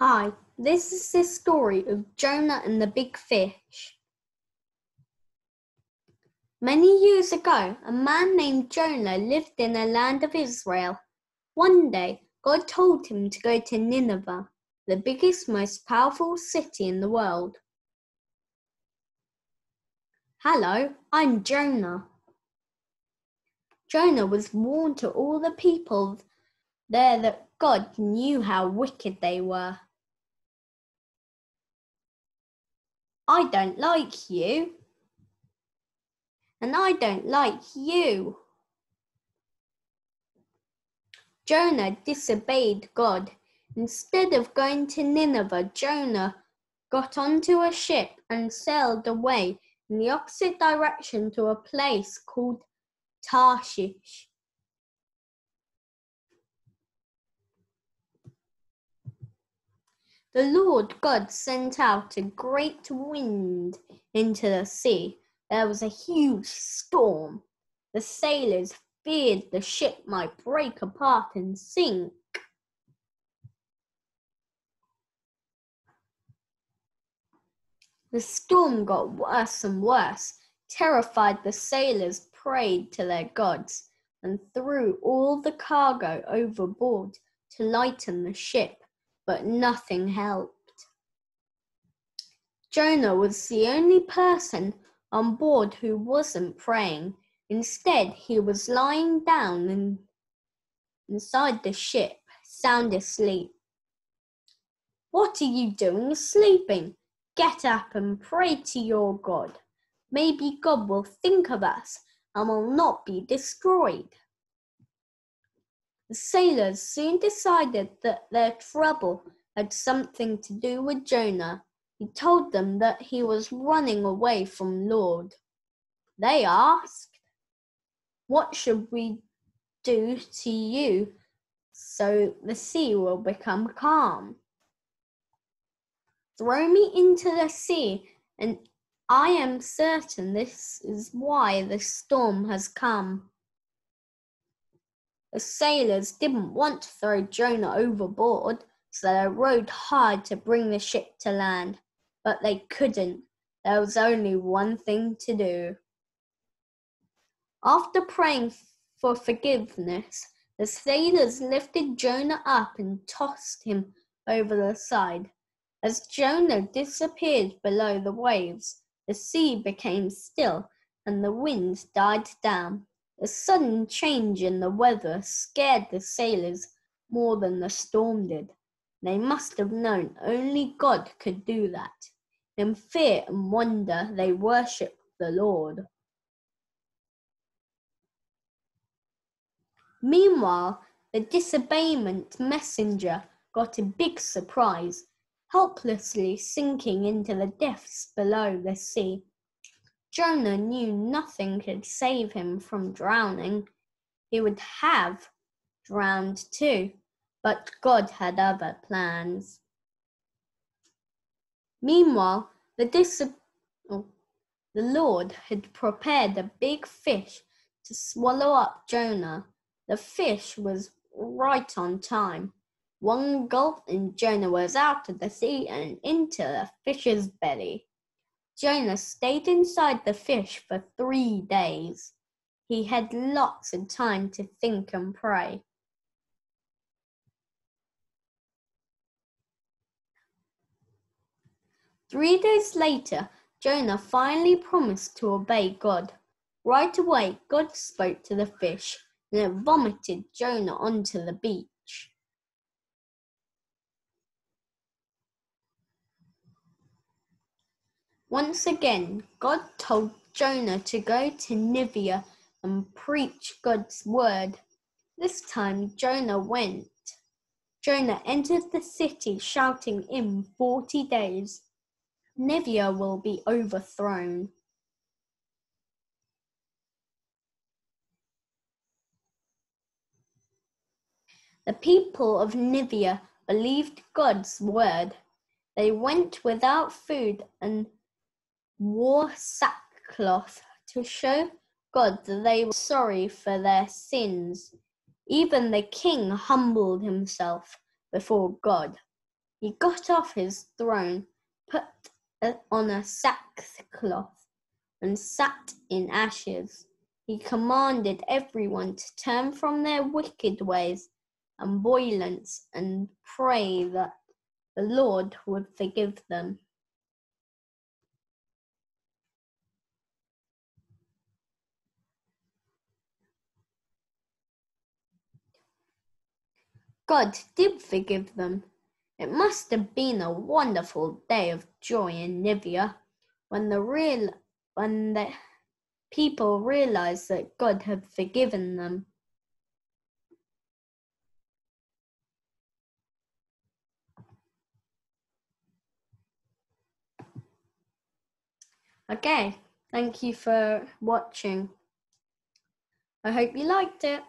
Hi, this is the story of Jonah and the big fish. Many years ago, a man named Jonah lived in the land of Israel. One day, God told him to go to Nineveh, the biggest, most powerful city in the world. Hello, I'm Jonah. Jonah was warned to all the people there that God knew how wicked they were. I don't like you. And I don't like you. Jonah disobeyed God. Instead of going to Nineveh, Jonah got onto a ship and sailed away in the opposite direction to a place called Tarshish. The Lord God sent out a great wind into the sea. There was a huge storm. The sailors feared the ship might break apart and sink. The storm got worse and worse. Terrified, the sailors prayed to their gods and threw all the cargo overboard to lighten the ship but nothing helped. Jonah was the only person on board who wasn't praying. Instead, he was lying down in, inside the ship, sound asleep. What are you doing sleeping? Get up and pray to your God. Maybe God will think of us and will not be destroyed. The sailors soon decided that their trouble had something to do with Jonah. He told them that he was running away from Lord. They asked, What should we do to you so the sea will become calm? Throw me into the sea, and I am certain this is why the storm has come. The sailors didn't want to throw Jonah overboard, so they rowed hard to bring the ship to land. But they couldn't. There was only one thing to do. After praying for forgiveness, the sailors lifted Jonah up and tossed him over the side. As Jonah disappeared below the waves, the sea became still and the wind died down. A sudden change in the weather scared the sailors more than the storm did. They must have known only God could do that. In fear and wonder, they worshipped the Lord. Meanwhile, the disobedient messenger got a big surprise, helplessly sinking into the depths below the sea. Jonah knew nothing could save him from drowning. He would have drowned too, but God had other plans. Meanwhile, the, dis- oh, the Lord had prepared a big fish to swallow up Jonah. The fish was right on time. One gulp and Jonah was out of the sea and into the fish's belly. Jonah stayed inside the fish for three days. He had lots of time to think and pray. Three days later, Jonah finally promised to obey God. Right away, God spoke to the fish and it vomited Jonah onto the beach. Once again, God told Jonah to go to Nineveh and preach God's word. This time, Jonah went. Jonah entered the city shouting, In 40 days, Nineveh will be overthrown. The people of Nineveh believed God's word. They went without food and wore sackcloth to show God that they were sorry for their sins. Even the king humbled himself before God. He got off his throne, put on a sackcloth, and sat in ashes. He commanded everyone to turn from their wicked ways and violence and pray that the Lord would forgive them. God did forgive them. It must have been a wonderful day of joy in Nineveh when the real when the people realized that God had forgiven them. Okay, thank you for watching. I hope you liked it.